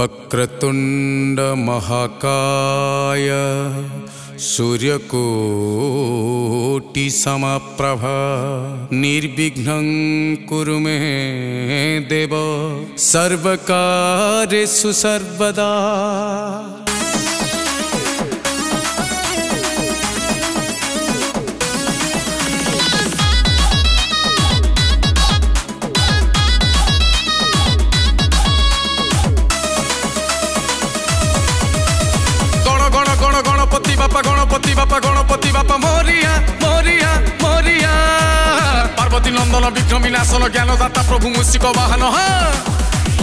वक्रतुण्डमहाकाय सूर्यकोटि निर्विघ्नं कुरु मे देव सर्वकारे सर्वदा ଗଣପତି ବାପା ଗଣପତି ବାପା ଗଣପତି ବାପା ମରିଆ ମରିଆ ମରିଆ ପାର୍ବତୀ ନନ୍ଦନ ବିକ୍ରମୀ ନାଶନ ଜ୍ଞାନଦାତା ପ୍ରଭୁ ମୂଷିକ ବାହନ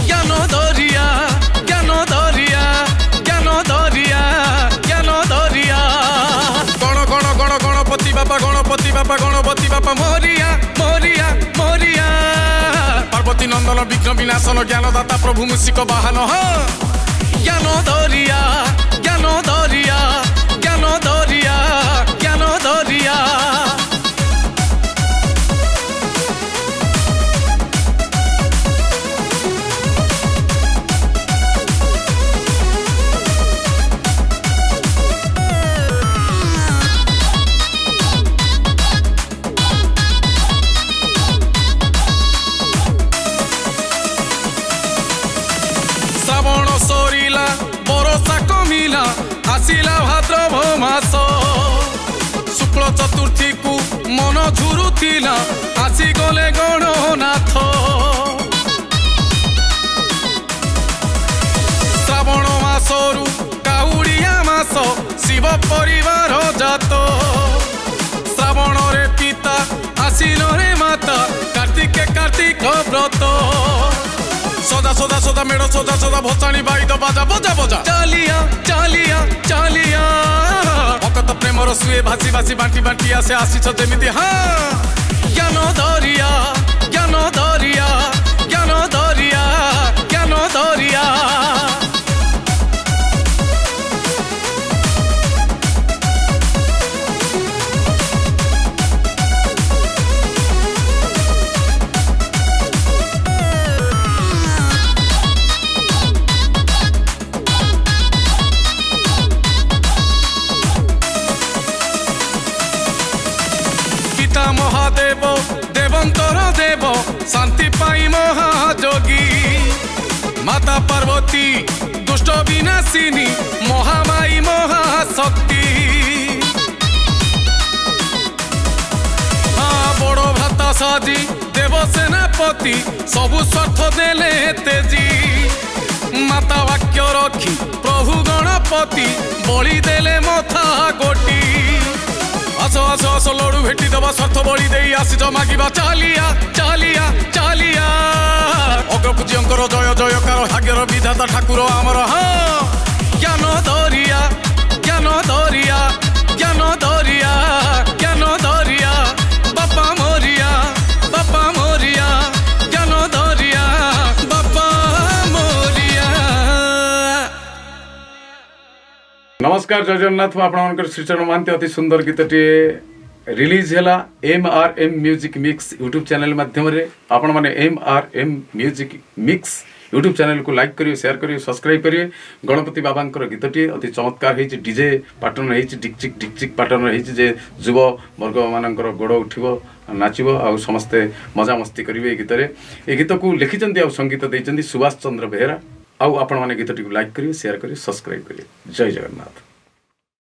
ଜ୍ଞାନ ଦରିଆ ଜ୍ଞାନ ଦରିଆ ଜ୍ଞାନ ଦରିଆ ଜ୍ଞାନ ଦରିଆ ଗଣ ଗଣ ଗଣ ଗଣପତି ବାପା ଗଣପତି ବାପା ଗଣପତି ବାପା ମରିଆ ମରିଆ ମରିଆ ପାର୍ବତୀ ନନ୍ଦନ ବିକ୍ରମୀ ନାଶନ ଜ୍ଞାନଦାତା ପ୍ରଭୁ ମୂଷିକ ବାହନ ଜ୍ଞାନ ଦରିଆ ଜ୍ଞାନ ଦରିଆ আসিলা ভাদ্র ভাস শুক্ল চতুর্থী কু মন ঝুড়ু লা আসি গলে গণনাথ শ্রাবণ মাসরু কাউড়িয়া মাস শিব পরিবার জাত শ্রাবণরে পিতা আসিল রে মাতা কার্তিকে কার্তিক সদা সদা মেড় সদা সদা ভসাণী বাইদ বাজা বজা বজা চালিয়া চালিয়া চালিয়া ভকত প্রেমর শুয়ে ভাসি ভাসি বাঁটি বাঁটি আসে আসিছ যেমিতি হ্যাঁ জ্ঞান দরিয়া জ্ঞান দরিয়া ପିତା ମହାଦେବ ଦେବଙ୍କର ଦେବ ଶାନ୍ତି ପାଇଁ ମହାଯୋଗୀ ମାତା ପାର୍ବତୀ ଦୁଷ୍ଟ ବିନାଶିନୀ ମହାମାୟୀ ମହାଶକ୍ତି ବଡ଼ ଭ୍ରାତା ସାଜି ଦେବ ସେନାପତି ସବୁ ସ୍ୱାର୍ଥ ଦେଲେ ତେଜୀ ମାତା ବାକ୍ୟ ରଖି ପ୍ରଭୁ ଗଣପତି ବଳି ଦେଲେ ମଥା ଗୋଟି ଆସ ଆସ ଆସ ଲଡ଼ୁ ଭେଟି ଦବା ବଳି ଦେଇ ଆସିଛ ମାଗିବା ଚାଲିଆ ଚାଲିଆ ଚାଲିଆ ଅଗ୍ରପୂଜିଙ୍କର ଜୟ ଜୟକାର ଭାଗ୍ୟର ବିଧାତା ଠାକୁର ଆମର ହଁ नमस्कार जय जगन्नाथमा आउँछ श्रीचरण महान्त अति सुन्दर गीत रिलीज रिलिज होला MR M music mix YouTube channel माध्यमले आप एर्ुजिक mix YouTube like quick share क्यो सब्सक्राइब कि गणपति बाबा गीत टे अति चमत्कारजे पाटन रहेछ डिक्चिक डटन रहेछवर्ग म गोड उठ नाचो आउँ समे मजामस्ती गरे गीतले ए गीतको लेखिचिच सङ्गीत सुभाष चंद्र बेहेरा ଆଉ ଆପଣମାନେ ଗୀତଟିକୁ ଲାଇକ୍ କରିବେ ସେୟାର କରିବେ ସବସ୍କ୍ରାଇବ୍ କରିବେ ଜୟ ଜଗନ୍ନାଥ